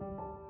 you